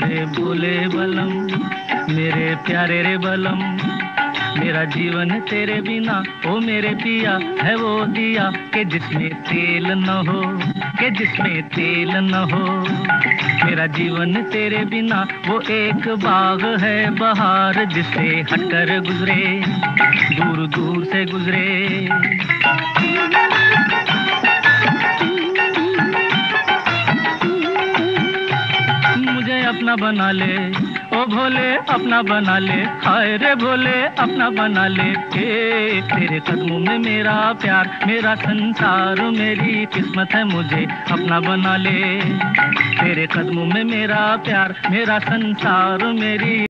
भोले बलम, मेरे प्यारे रे बलम, मेरा जीवन तेरे बिना, ओ मेरे पिया, है वो दिया, के जिसमें तेल न हो, के जिसमें तेल न हो। मेरा जीवन तेरे बिना, वो एक बाग है बहार जिसे हटकर गुजरे, दूर दूर से गुजरे। अपना बना ले। ओ भोले अपना बना ले। हाय रे भोले अपना बना ले। ए, तेरे कदमों में मेरा प्यार मेरा संसार मेरी किस्मत है मुझे। अपना बना ले। तेरे कदमों में मेरा प्यार मेरा संसार मेरी